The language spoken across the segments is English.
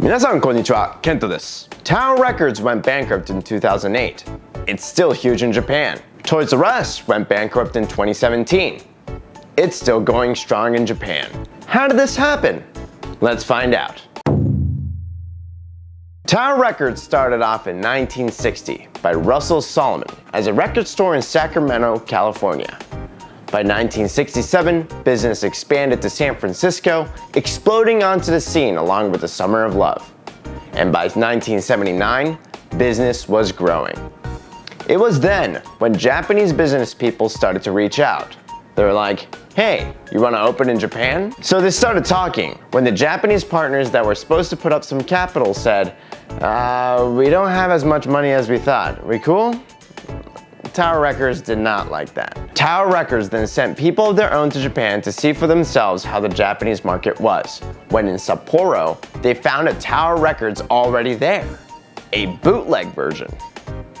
皆さんこんにちは、ケントです。Town Kento. Tower Records went bankrupt in 2008. It's still huge in Japan. Toys R Us went bankrupt in 2017. It's still going strong in Japan. How did this happen? Let's find out. Tower Records started off in 1960 by Russell Solomon as a record store in Sacramento, California. By 1967, business expanded to San Francisco, exploding onto the scene along with the Summer of Love. And by 1979, business was growing. It was then when Japanese business people started to reach out. They were like, hey, you want to open in Japan? So they started talking when the Japanese partners that were supposed to put up some capital said, uh, we don't have as much money as we thought. We cool? Tower Records did not like that. Tower Records then sent people of their own to Japan to see for themselves how the Japanese market was. When in Sapporo, they found a Tower Records already there, a bootleg version.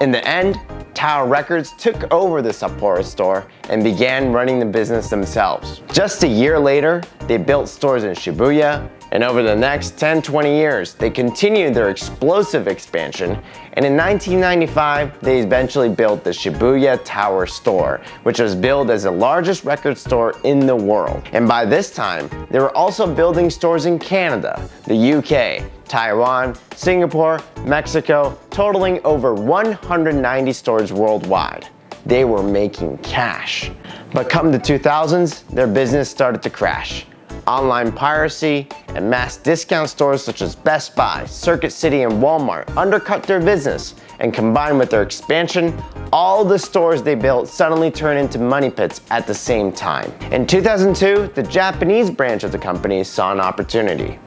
In the end, Tower Records took over the Sapporo store and began running the business themselves. Just a year later, they built stores in Shibuya, and over the next 10 20 years, they continued their explosive expansion. And in 1995, they eventually built the Shibuya Tower store, which was billed as the largest record store in the world. And by this time, they were also building stores in Canada, the UK, Taiwan, Singapore, Mexico, totaling over 190 stores worldwide. They were making cash. But come the 2000s, their business started to crash. Online piracy and mass discount stores such as Best Buy, Circuit City, and Walmart undercut their business, and combined with their expansion, all the stores they built suddenly turned into money pits at the same time. In 2002, the Japanese branch of the company saw an opportunity.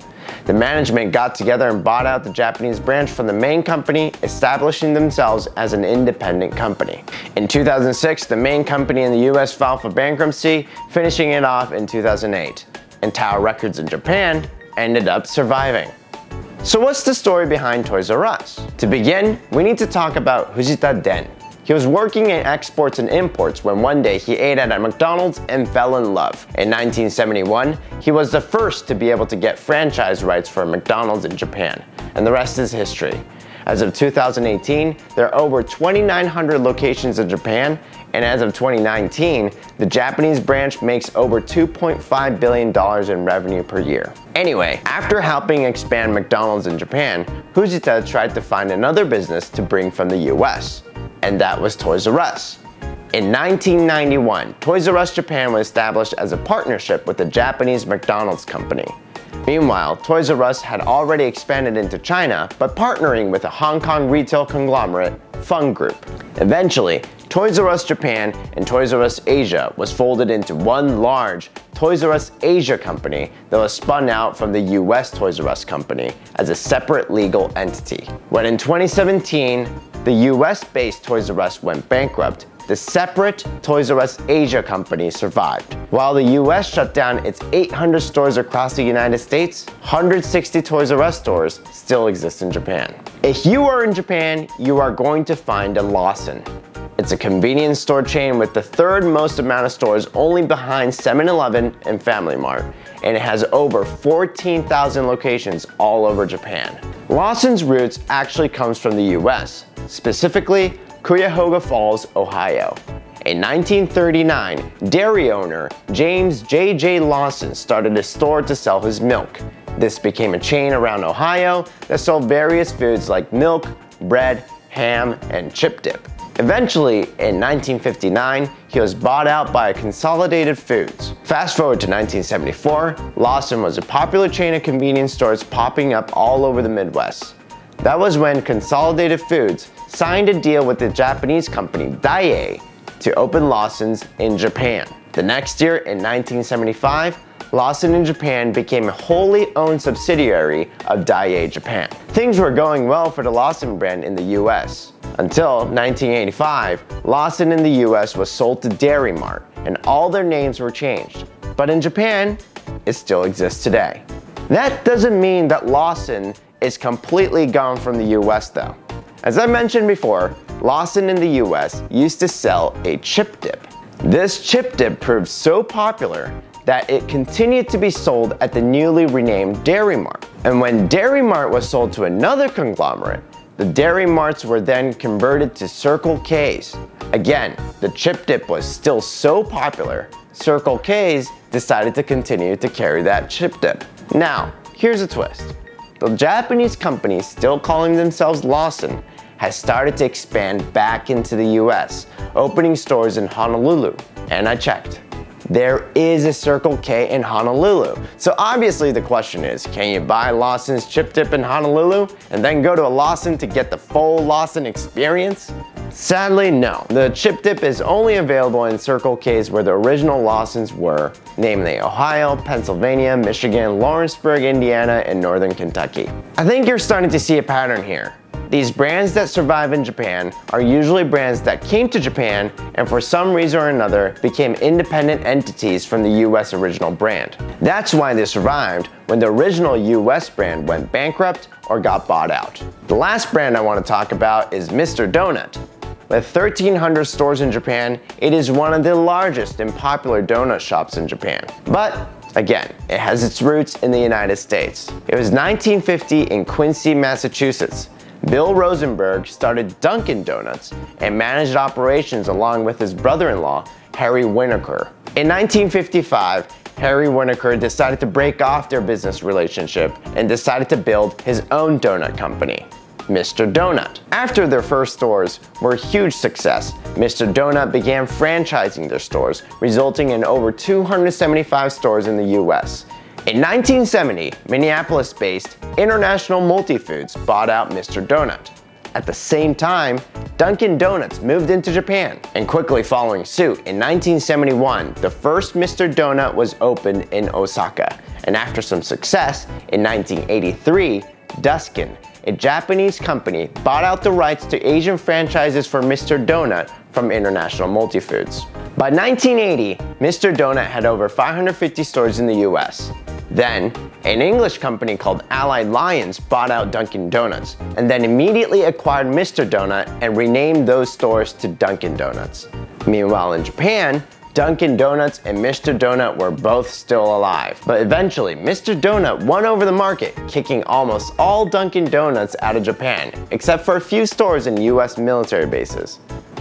The management got together and bought out the Japanese branch from the main company, establishing themselves as an independent company. In 2006, the main company in the US filed for bankruptcy, finishing it off in 2008. And Tower Records in Japan ended up surviving. So what's the story behind Toys R Us? To begin, we need to talk about Fujita Den. He was working in exports and imports when one day he ate at a McDonald's and fell in love. In 1971, he was the first to be able to get franchise rights for McDonald's in Japan, and the rest is history. As of 2018, there are over 2,900 locations in Japan, and as of 2019, the Japanese branch makes over $2.5 billion in revenue per year. Anyway, after helping expand McDonald's in Japan, Fujita tried to find another business to bring from the US, and that was Toys R Us. In 1991, Toys R Us Japan was established as a partnership with the Japanese McDonald's company. Meanwhile, Toys R Us had already expanded into China by partnering with a Hong Kong retail conglomerate, Fung Group. Eventually, Toys R Us Japan and Toys R Us Asia was folded into one large Toys R Us Asia company that was spun out from the US Toys R Us company as a separate legal entity. When in 2017, the US based Toys R Us went bankrupt, the separate Toys R Us Asia company survived. While the US shut down its 800 stores across the United States, 160 Toys R Us stores still exist in Japan. If you are in Japan, you are going to find a Lawson. It's a convenience store chain with the third most amount of stores only behind 7-Eleven and Family Mart, and it has over 14,000 locations all over Japan. Lawson's roots actually comes from the US, specifically Cuyahoga Falls, Ohio. In 1939, dairy owner James J.J. Lawson started a store to sell his milk. This became a chain around Ohio that sold various foods like milk, bread, ham, and chip dip. Eventually, in 1959, he was bought out by Consolidated Foods. Fast forward to 1974, Lawson was a popular chain of convenience stores popping up all over the Midwest. That was when Consolidated Foods signed a deal with the Japanese company Daiei to open Lawson's in Japan. The next year, in 1975, Lawson in Japan became a wholly owned subsidiary of Daiei Japan. Things were going well for the Lawson brand in the US. Until 1985, Lawson in the US was sold to Dairy Mart and all their names were changed. But in Japan, it still exists today. That doesn't mean that Lawson is completely gone from the US though. As I mentioned before, Lawson in the US used to sell a chip dip. This chip dip proved so popular that it continued to be sold at the newly renamed Dairy Mart. And when Dairy Mart was sold to another conglomerate, the Dairy Marts were then converted to Circle K's. Again, the chip dip was still so popular, Circle K's decided to continue to carry that chip dip. Now, here's a twist. The Japanese company still calling themselves Lawson has started to expand back into the US, opening stores in Honolulu. And I checked. There is a Circle K in Honolulu. So obviously the question is, can you buy Lawson's chip dip in Honolulu and then go to a Lawson to get the full Lawson experience? Sadly, no. The chip dip is only available in Circle K's where the original Lawsons were, namely Ohio, Pennsylvania, Michigan, Lawrenceburg, Indiana, and Northern Kentucky. I think you're starting to see a pattern here. These brands that survive in Japan are usually brands that came to Japan and for some reason or another became independent entities from the US original brand. That's why they survived when the original US brand went bankrupt or got bought out. The last brand I want to talk about is Mr. Donut. With 1,300 stores in Japan, it is one of the largest and popular donut shops in Japan. But Again, it has its roots in the United States. It was 1950 in Quincy, Massachusetts. Bill Rosenberg started Dunkin' Donuts and managed operations along with his brother-in-law, Harry Winokur. In 1955, Harry Winokur decided to break off their business relationship and decided to build his own donut company. Mr. Donut. After their first stores were a huge success, Mr. Donut began franchising their stores, resulting in over 275 stores in the US. In 1970, Minneapolis-based International Multifoods bought out Mr. Donut. At the same time, Dunkin' Donuts moved into Japan, and quickly following suit, in 1971, the first Mr. Donut was opened in Osaka, and after some success, in 1983, Duskin, a Japanese company, bought out the rights to Asian franchises for Mr. Donut from International Multifoods. By 1980, Mr. Donut had over 550 stores in the US. Then, an English company called Allied Lyons bought out Dunkin' Donuts, and then immediately acquired Mr. Donut and renamed those stores to Dunkin' Donuts. Meanwhile in Japan, Dunkin' Donuts and Mr. Donut were both still alive. But eventually, Mr. Donut won over the market, kicking almost all Dunkin' Donuts out of Japan, except for a few stores in US military bases.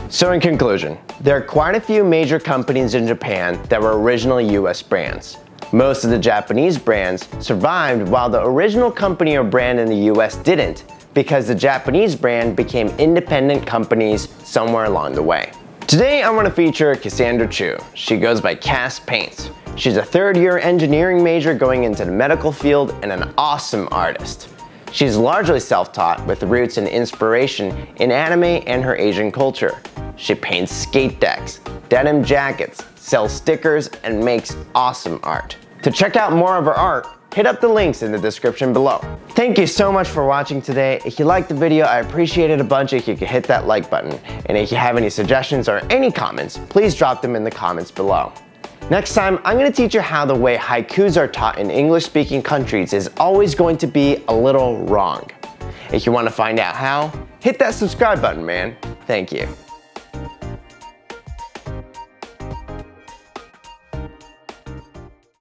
So in conclusion, there are quite a few major companies in Japan that were originally US brands. Most of the Japanese brands survived while the original company or brand in the US didn't because the Japanese brand became independent companies somewhere along the way. Today I want to feature Cassandra Chu. She goes by Cass Paints. She's a third year engineering major going into the medical field and an awesome artist. She's largely self-taught with roots and inspiration in anime and her Asian culture. She paints skate decks, denim jackets, sells stickers, and makes awesome art. To check out more of her art, hit up the links in the description below. Thank you so much for watching today. If you liked the video, I appreciate it a bunch if you could hit that like button. And if you have any suggestions or any comments, please drop them in the comments below. Next time, I'm going to teach you how the way haikus are taught in English-speaking countries is always going to be a little wrong. If you want to find out how, hit that subscribe button, man. Thank you.